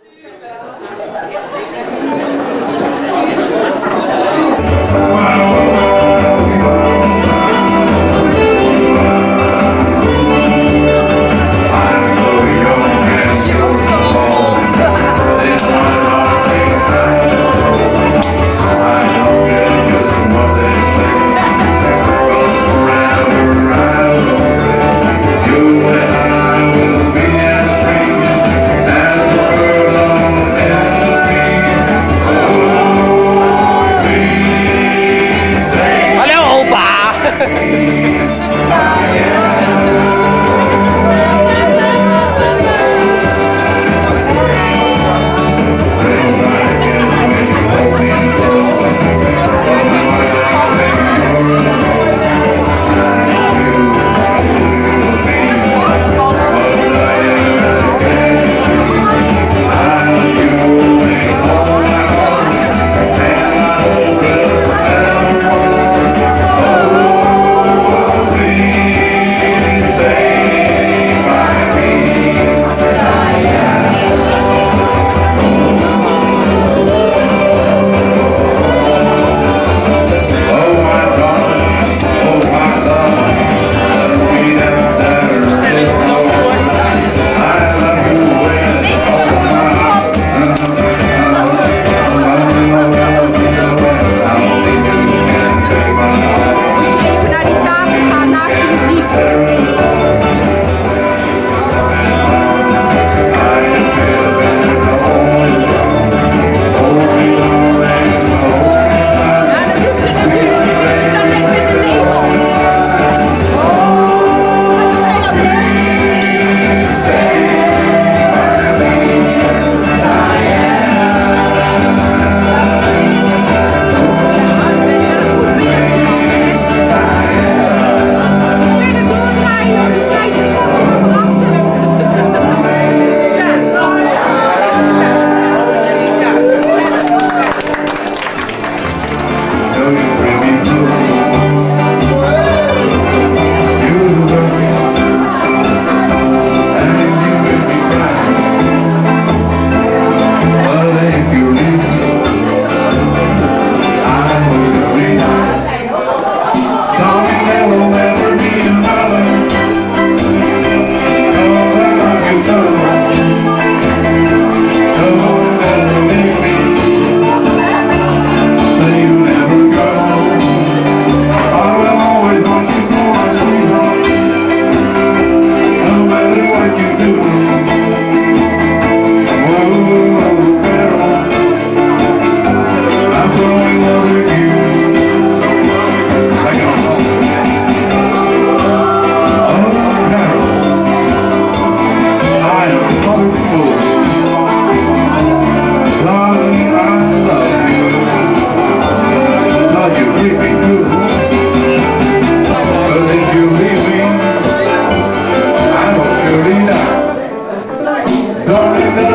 Thank you. Darling,